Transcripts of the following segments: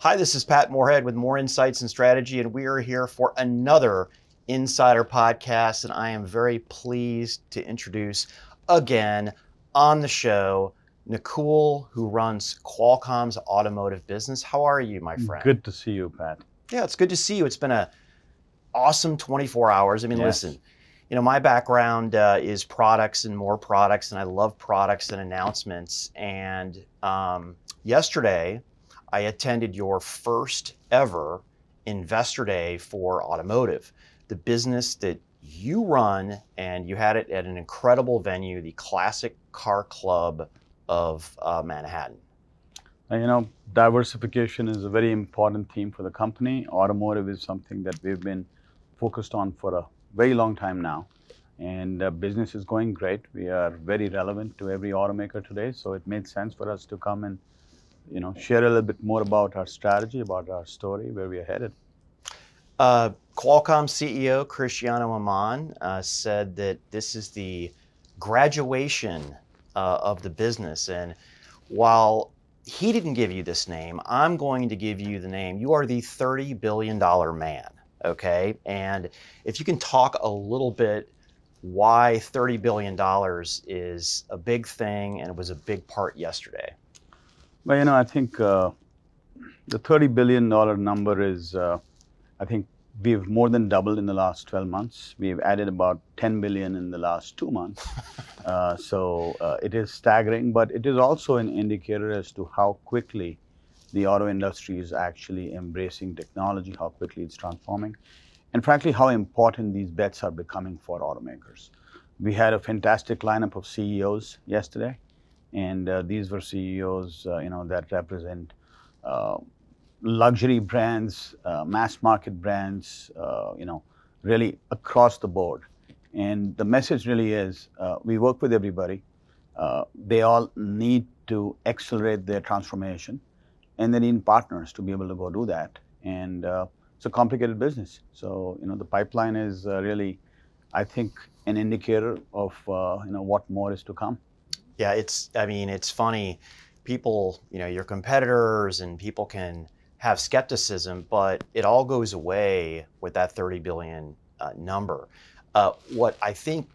Hi, this is Pat Moorhead with Moor Insights and Strategy, and we are here for another Insider podcast. And I am very pleased to introduce again on the show Nakul, who runs Qualcomm's automotive business. How are you, my friend? Good to see you, Pat. Yeah, it's good to see you. It's been a awesome 24 hours. I mean, Yes. listen, you know, my background uh, is products and more products, and I love products and announcements. And um, yesterday, I attended your first ever investor day for automotive, the business that you run, and you had it at an incredible venue, the Classic Car Club of uh, Manhattan. You know, diversification is a very important theme for the company. Automotive is something that we've been focused on for a very long time now. And uh, business is going great. We are very relevant to every automaker today. So it made sense for us to come and, you know, share a little bit more about our strategy, about our story, where we are headed. Uh, Qualcomm CEO Cristiano Amon uh, said that this is the graduation uh, of the business. And while he didn't give you this name, I'm going to give you the name. You are the $30 billion man, okay? And if you can talk a little bit why $30 billion is a big thing and it was a big part yesterday. Well, you know, I think uh, the $30 billion number is, uh, I think we've more than doubled in the last 12 months. We've added about 10 billion in the last two months. uh, so uh, it is staggering, but it is also an indicator as to how quickly the auto industry is actually embracing technology, how quickly it's transforming, and frankly, how important these bets are becoming for automakers. We had a fantastic lineup of CEOs yesterday and uh, these were CEOs, uh, you know, that represent uh, luxury brands, uh, mass market brands, uh, you know, really across the board. And the message really is, uh, we work with everybody. They all need to accelerate their transformation, and they need partners to be able to go do that. And it's a complicated business. So, you know, the pipeline is really, I think, an indicator of, you know, what more is to come. Yeah, it's, I mean, it's funny. People, you know, your competitors and people can have skepticism, but it all goes away with that 30 billion uh, number. Uh, what I think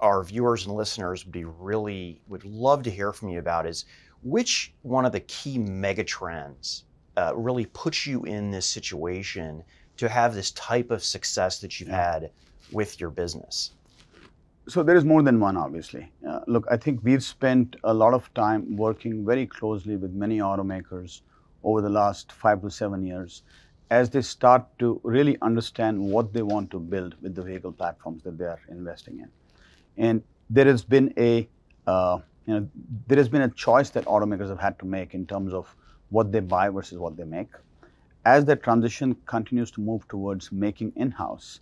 our viewers and listeners would be really, would love to hear from you about is which one of the key megatrends uh, really puts you in this situation to have this type of success that you've had with your business? So there is more than one, obviously. Uh, look, I think we've spent a lot of time working very closely with many automakers over the last five to seven years as they start to really understand what they want to build with the vehicle platforms that they are investing in. And there has been a, uh, you know, there has been a choice that automakers have had to make in terms of what they buy versus what they make. As that transition continues to move towards making in-house,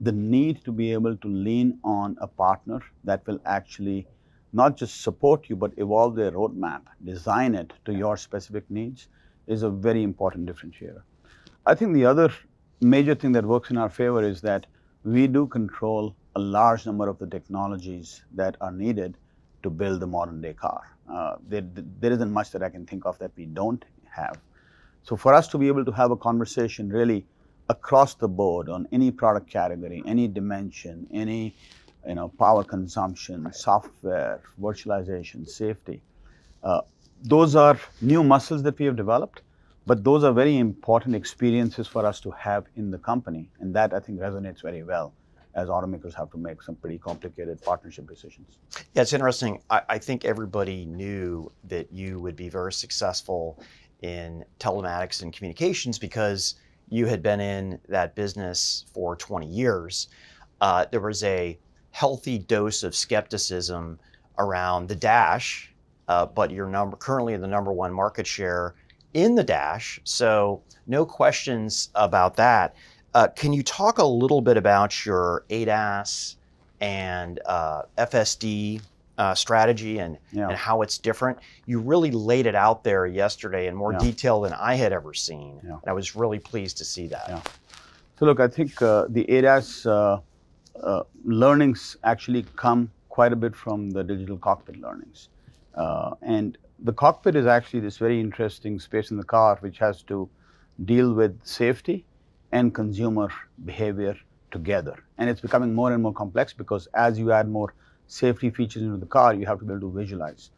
the need to be able to lean on a partner that will actually not just support you but evolve their roadmap, design it to your specific needs is a very important differentiator. I think the other major thing that works in our favor is that we do control a large number of the technologies that are needed to build the modern day car. Uh, there, there isn't much that I can think of that we don't have. So for us to be able to have a conversation really across the board on any product category, any dimension, any you know power consumption, software, virtualization, safety, uh, those are new muscles that we have developed, but those are very important experiences for us to have in the company, and that I think resonates very well as automakers have to make some pretty complicated partnership decisions. Yeah, it's interesting. I, I think everybody knew that you would be very successful in telematics and communications because you had been in that business for 20 years. Uh, there was a healthy dose of skepticism around the dash, uh, but you're number currently the number one market share in the dash, so no questions about that. Uh, can you talk a little bit about your ADAS and uh, FSD uh, strategy and, Yeah. and how it's different? You really laid it out there yesterday in more Yeah. detail than I had ever seen, Yeah. and I was really pleased to see that. Yeah. So look, I think uh, the ADAS uh, uh, learnings actually come quite a bit from the digital cockpit learnings. Uh, and the cockpit is actually this very interesting space in the car which has to deal with safety and consumer behavior together. And it's becoming more and more complex because as you add more safety features into the car, you have to be able to visualize.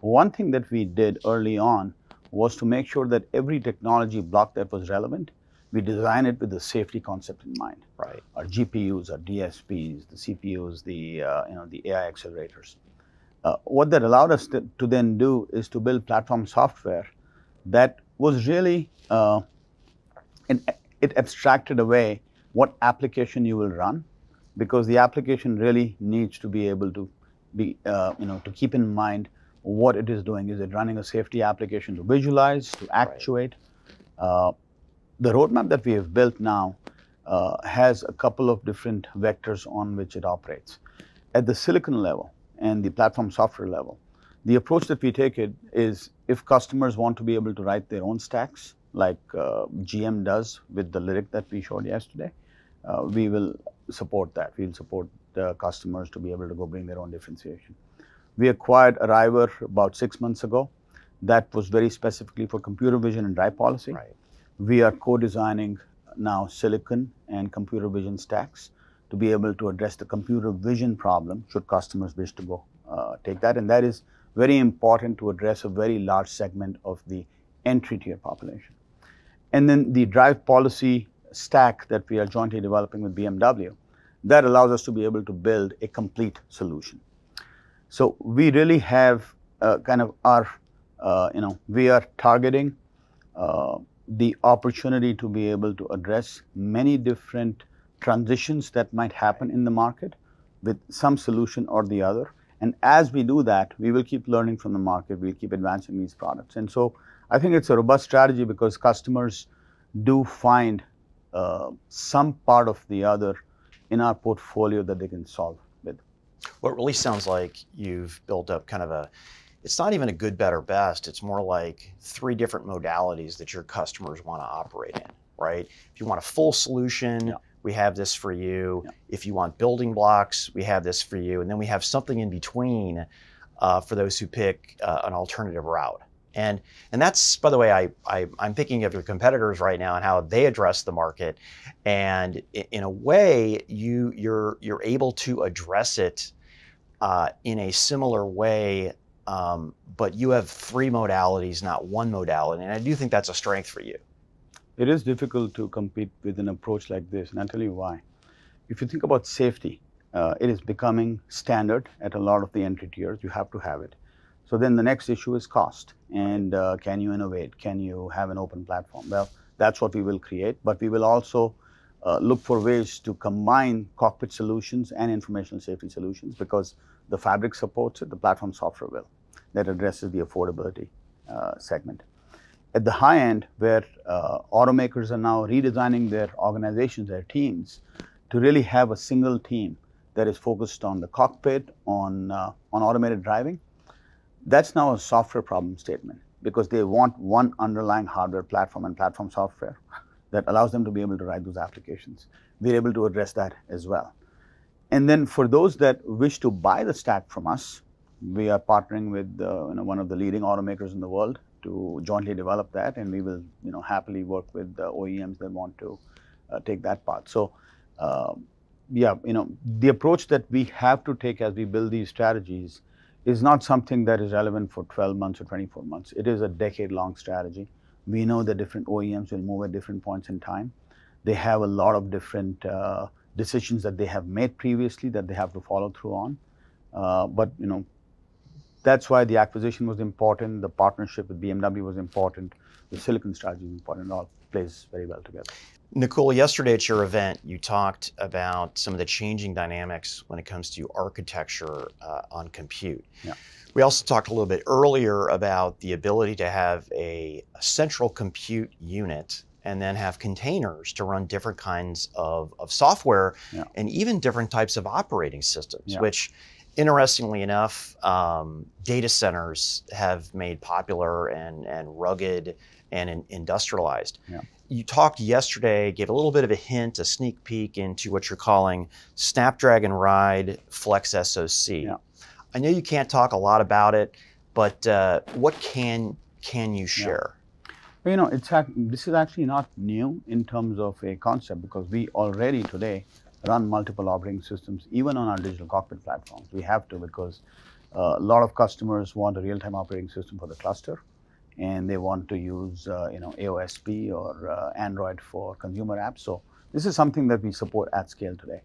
One thing that we did early on was to make sure that every technology block that was relevant, we design it with the safety concept in mind. Right. Our GPUs, our DSPs, the CPUs, the uh, you know the AI accelerators. Uh, what that allowed us to, to, then do is to build platform software that was really uh, it, it abstracted away what application you will run because the application really needs to be able to be uh, you know to keep in mind what it is doing. Is it running a safety application to visualize, to actuate? Right. Uh, the roadmap that we have built now uh, has a couple of different vectors on which it operates. At the silicon level, and the platform software level. The approach that we take it is if customers want to be able to write their own stacks, like uh, GM does with the Lyriq that we showed yesterday, uh, we will support that. We'll support the customers to be able to go bring their own differentiation. We acquired Arriver about six months ago. That was very specifically for computer vision and drive policy. Right. We are co-designing now silicon and computer vision stacks to be able to address the computer vision problem should customers wish to go uh, take that. And that is very important to address a very large segment of the entry tier population. And then the drive policy stack that we are jointly developing with BMW, that allows us to be able to build a complete solution. So we really have uh, kind of our, uh, you know, we are targeting uh, the opportunity to be able to address many different transitions that might happen in the market with some solution or the other. And as we do that, we will keep learning from the market, we'll keep advancing these products. And so I think it's a robust strategy because customers do find uh, some part of the other in our portfolio that they can solve with. Well, it really sounds like you've built up kind of a, it's not even a good, better, best. It's more like three different modalities that your customers want to operate in, right? If you want a full solution, yeah we have this for you. Yeah. If you want building blocks, we have this for you. And then we have something in between uh, for those who pick uh, an alternative route. And, and that's, by the way, I, I, am thinking of your competitors right now and how they address the market. And in a way, you, you're, you're able to address it uh, in a similar way, um, but you have three modalities, not one modality. And I do think that's a strength for you it is difficult to compete with an approach like this, and I'll tell you why. If you think about safety, uh, it is becoming standard at a lot of the entry tiers. You have to have it. So then the next issue is cost. And uh, can you innovate? Can you have an open platform? Well, that's what we will create, but we will also uh, look for ways to combine cockpit solutions and informational safety solutions because the fabric supports it, the platform software will, that addresses the affordability uh, segment at the high end where uh, automakers are now redesigning their organizations, their teams, to really have a single team that is focused on the cockpit, on, uh, on automated driving, that's now a software problem statement because they want one underlying hardware platform and platform software that allows them to be able to write those applications. We're able to address that as well. And then for those that wish to buy the stack from us, we are partnering with uh, you know, one of the leading automakers in the world to jointly develop that, and we will, you know, happily work with the OEMs that want to uh, take that path. So, uh, yeah, you know, the approach that we have to take as we build these strategies is not something that is relevant for 12 months or 24 months. It is a decade-long strategy. We know that different OEMs will move at different points in time. They have a lot of different uh, decisions that they have made previously that they have to follow through on. Uh, but you know, that's why the acquisition was important, the partnership with BMW was important, the silicon strategy was important, all plays very well together. Nakul, yesterday at your event, you talked about some of the changing dynamics when it comes to architecture uh, on compute. Yeah. We also talked a little bit earlier about the ability to have a, a central compute unit and then have containers to run different kinds of, of software yeah. and even different types of operating systems, yeah. which interestingly enough, um, data centers have made popular and, and rugged and in, industrialized. Yeah. You talked yesterday, gave a little bit of a hint, a sneak peek into what you're calling Snapdragon Ride Flex SoC. Yeah. I know you can't talk a lot about it. but uh, what can can you share? Well, you know, it's this is actually not new in terms of a concept because we already today run multiple operating systems even on our digital cockpit platforms. We have to because uh, a lot of customers want a real-time operating system for the cluster, and they want to use uh, you know AOSP or uh, Android for consumer apps. So this is something that we support at scale today.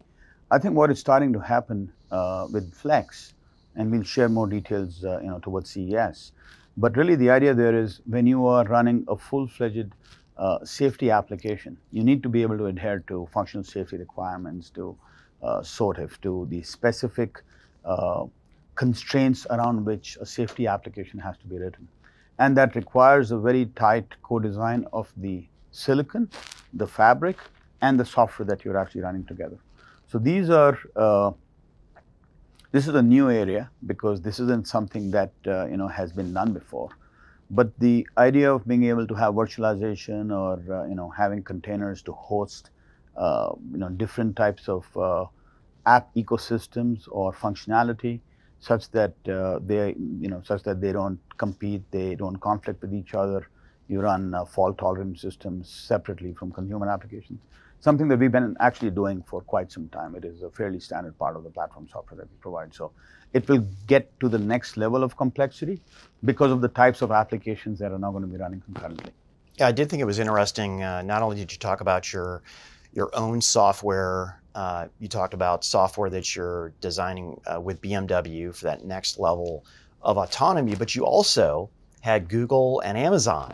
I think what is starting to happen uh, with Flex, and we'll share more details uh, you know towards CES. But really, the idea there is when you are running a full-fledged uh, safety application, you need to be able to adhere to functional safety requirements, to uh, SOTIF, to the specific uh, constraints around which a safety application has to be written. And that requires a very tight co-design of the silicon, the fabric, and the software that you're actually running together. So these are uh, this is a new area because this isn't something that uh, you know has been done before. But the idea of being able to have virtualization or uh, you know having containers to host uh, you know different types of uh, app ecosystems or functionality such that uh, they you know such that they don't compete, they don't conflict with each other. You run uh, fault tolerant systems separately from consumer applications something that we've been actually doing for quite some time. It is a fairly standard part of the platform software that we provide. So it will get to the next level of complexity because of the types of applications that are now going to be running concurrently. Yeah, I did think it was interesting. Uh, not only did you talk about your your own software, uh, you talked about software that you're designing uh, with BMW for that next level of autonomy, but you also had Google and Amazon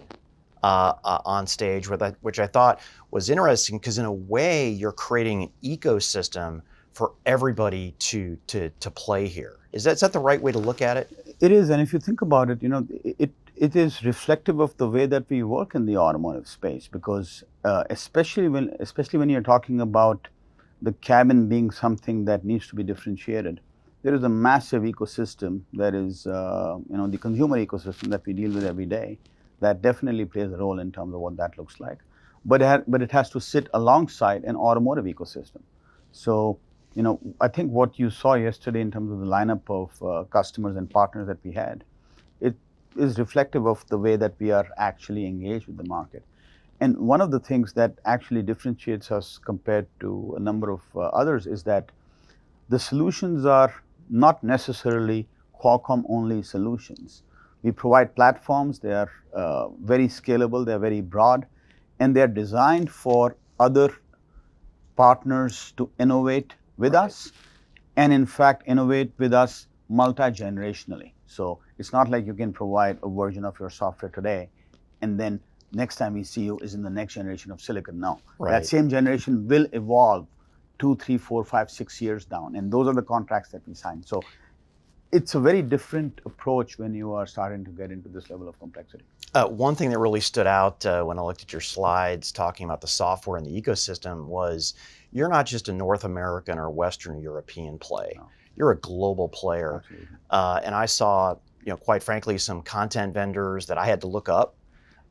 uh, uh, on stage, which I thought was interesting because in a way you're creating an ecosystem for everybody to to to play here. Is that is that the right way to look at it? It is, and if you think about it, you know, it it is reflective of the way that we work in the automotive space because uh, especially when especially when you're talking about the cabin being something that needs to be differentiated there is a massive ecosystem that is uh, you know the consumer ecosystem that we deal with every day that definitely plays a role in terms of what that looks like. But it, but it has to sit alongside an automotive ecosystem. So, you know, I think what you saw yesterday in terms of the lineup of uh, customers and partners that we had, it is reflective of the way that we are actually engaged with the market. And one of the things that actually differentiates us compared to a number of uh, others is that the solutions are not necessarily Qualcomm only solutions. We provide platforms, they are uh, very scalable, they are very broad, and they are designed for other partners to innovate with us and in fact innovate with us multi-generationally. So it's not like you can provide a version of your software today and then next time we see you is in the next generation of silicon. No, right. that same generation will evolve two, three, four, five, six years down, and those are the contracts that we sign. So it's a very different approach when you are starting to get into this level of complexity. Uh, one thing that really stood out uh, when I looked at your slides talking about the software and the ecosystem was you're not just a North American or Western European play. No. You're a global player. Uh, and I saw, you know, quite frankly, some content vendors that I had to look up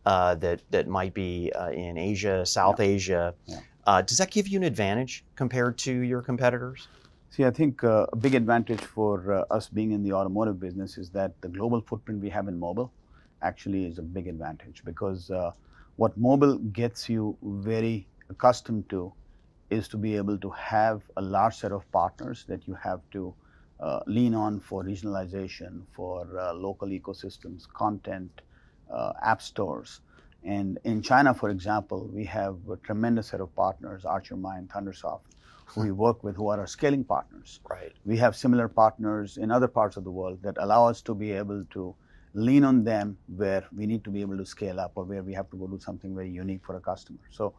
uh, that, that might be uh, in Asia, South yeah. Asia. Yeah. Uh, does that give you an advantage compared to your competitors? See, I think uh, a big advantage for uh, us being in the automotive business is that the global footprint we have in mobile actually is a big advantage because uh, what mobile gets you very accustomed to is to be able to have a large set of partners that you have to uh, lean on for regionalization, for uh, local ecosystems, content, uh, app stores. And in China, for example, we have a tremendous set of partners, ArcherMind, Thundersoft, who we work with who are our scaling partners. Right. We have similar partners in other parts of the world that allow us to be able to lean on them where we need to be able to scale up or where we have to go do something very unique for a customer. So,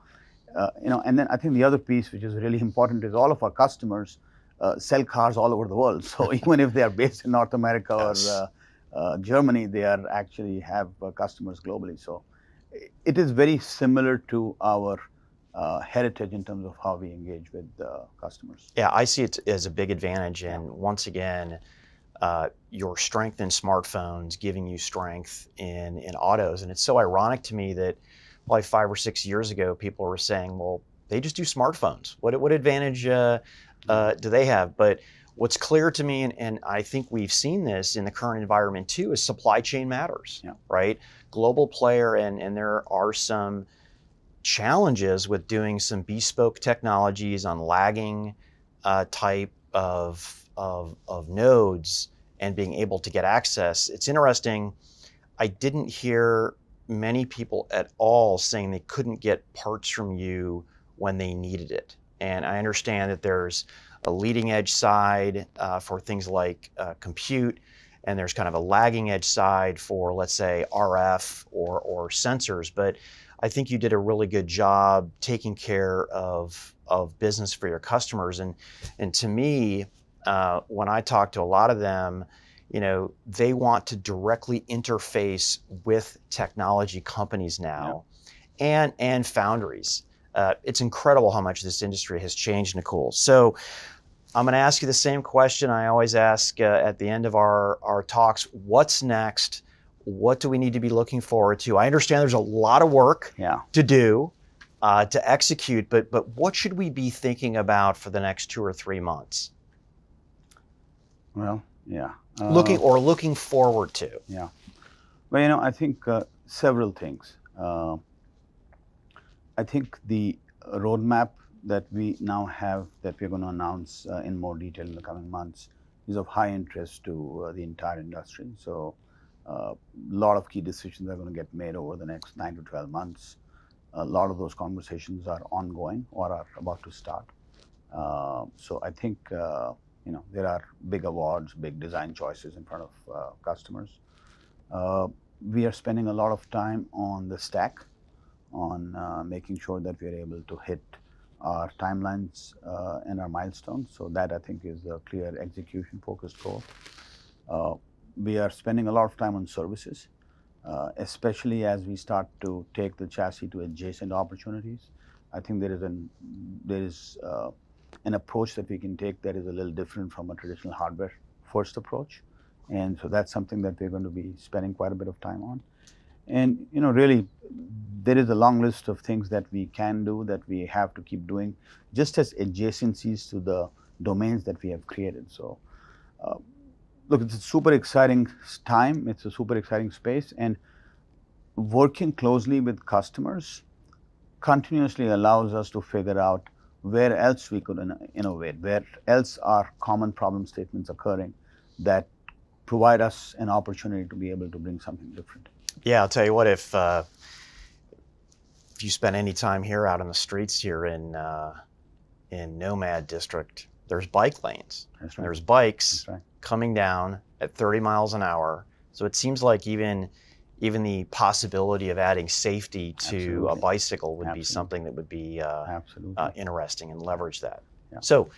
uh, you know, and then I think the other piece which is really important is all of our customers uh, sell cars all over the world. So even if they are based in North America yes. or uh, uh Germany, they are actually have uh, customers globally. So it is very similar to our uh, heritage in terms of how we engage with uh, customers. Yeah, I see it as a big advantage. And once again, uh, your strength in smartphones giving you strength in, in autos. And it's so ironic to me that probably five or six years ago, people were saying, well, they just do smartphones. What, what advantage uh, uh, do they have? But what's clear to me, and, and I think we've seen this in the current environment too, is supply chain matters, Yeah. right? Global player, and, and there are some challenges with doing some bespoke technologies on lagging uh, type of, of, of nodes and being able to get access. It's interesting. I didn't hear many people at all saying they couldn't get parts from you when they needed it. And I understand that there's a leading edge side uh, for things like uh, compute, and there's kind of a lagging edge side for, let's say, RF or, or sensors. But I think you did a really good job taking care of, of business for your customers. And, and to me, uh, when I talk to a lot of them, you know, they want to directly interface with technology companies now and, and foundries. Uh, it's incredible how much this industry has changed, Nakul. So I'm going to ask you the same question I always ask uh, at the end of our, our talks. What's next? What do we need to be looking forward to? I understand there's a lot of work Yeah. to do uh, to execute, but, but what should we be thinking about for the next two or three months? Well, yeah. Uh, looking or looking forward to? Yeah. Well, you know, I think uh, several things. Uh, I think the roadmap that we now have that we're going to announce uh, in more detail in the coming months is of high interest to uh, the entire industry. So, a lot of key decisions are going to get made over the next nine to 12 months. A lot of those conversations are ongoing or are about to start. Uh, so, I think uh, you know there are big awards, big design choices in front of uh, customers. Uh, we are spending a lot of time on the stack, on uh, making sure that we are able to hit our timelines uh, and our milestones. So that I think is a clear execution focused goal. Uh, we are spending a lot of time on services, uh, especially as we start to take the chassis to adjacent opportunities. I think there is an there is an approach that we can take that is a little different from a traditional hardware first approach, and so that's something that we're going to be spending quite a bit of time on. And you know, really, there is a long list of things that we can do that we have to keep doing, just as adjacencies to the domains that we have created. So, uh, look, it's a super exciting time. It's a super exciting space, and working closely with customers continuously allows us to figure out where else we could inno- innovate, where else are common problem statements occurring that provide us an opportunity to be able to bring something different. Yeah, I'll tell you what. If uh, if you spend any time here out on the streets here in uh, in Nomad District, there's bike lanes. That's right. there's bikes right. coming down at 30 miles an hour. So it seems like even even the possibility of adding safety to a bicycle would be something that would be uh, Absolutely. uh, interesting and leverage that. Yeah. So,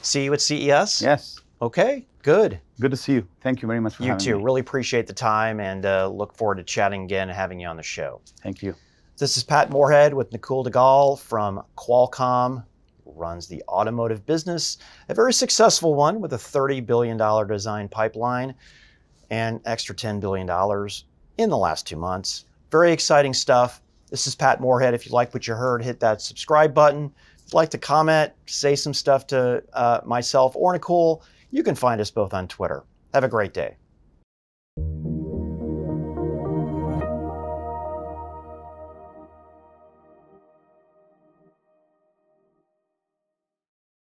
see you at CES. yes. Okay. Good. Good to see you. Thank you very much for You too. me. Really appreciate the time and uh, look forward to chatting again and having you on the show. Thank you. This is Pat Moorhead with Nakul Duggal from Qualcomm, runs the automotive business, a very successful one with a $30 billion design pipeline and extra $10 billion in the last two months. Very exciting stuff. This is Pat Moorhead. If you like what you heard, hit that subscribe button. If you'd like to comment, say some stuff to uh, myself or Nakul, you can find us both on Twitter. Have a great day.